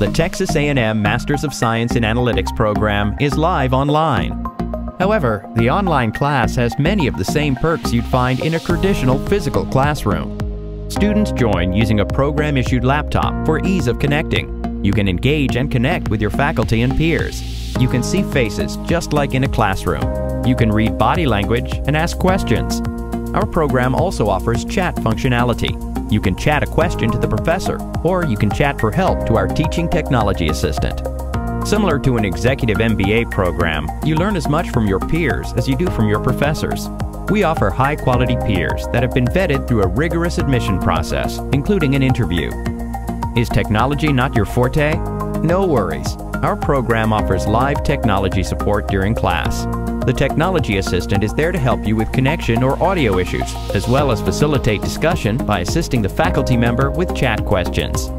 The Texas A&M Masters of Science in Analytics program is live online. However, the online class has many of the same perks you'd find in a traditional physical classroom. Students join using a program-issued laptop for ease of connecting. You can engage and connect with your faculty and peers. You can see faces just like in a classroom. You can read body language and ask questions. Our program also offers chat functionality. You can chat a question to the professor, or you can chat for help to our teaching technology assistant. Similar to an executive MBA program, you learn as much from your peers as you do from your professors. We offer high quality peers that have been vetted through a rigorous admission process, including an interview. Is technology not your forte? No worries. Our program offers live technology support during class. The Technology Assistant is there to help you with connection or audio issues, as well as facilitate discussion by assisting the faculty member with chat questions.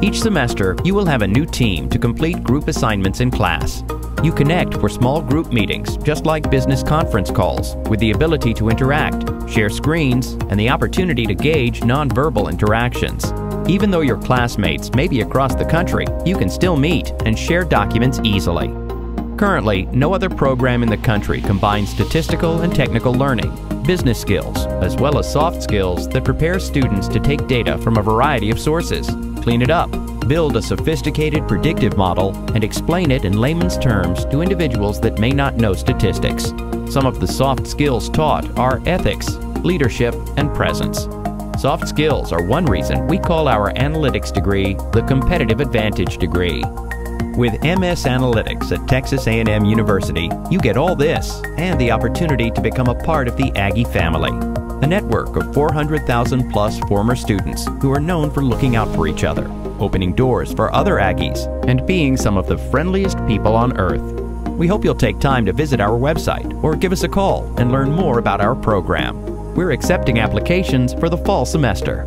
Each semester, you will have a new team to complete group assignments in class. You connect for small group meetings, just like business conference calls, with the ability to interact, share screens, and the opportunity to gauge nonverbal interactions. Even though your classmates may be across the country, you can still meet and share documents easily. Currently, no other program in the country combines statistical and technical learning, business skills, as well as soft skills that prepare students to take data from a variety of sources clean it up, build a sophisticated predictive model, and explain it in layman's terms to individuals that may not know statistics. Some of the soft skills taught are ethics, leadership, and presence. Soft skills are one reason we call our analytics degree the competitive advantage degree. With MS Analytics at Texas A&M University, you get all this and the opportunity to become a part of the Aggie family a network of 400,000 plus former students who are known for looking out for each other, opening doors for other Aggies, and being some of the friendliest people on earth. We hope you'll take time to visit our website or give us a call and learn more about our program. We're accepting applications for the fall semester.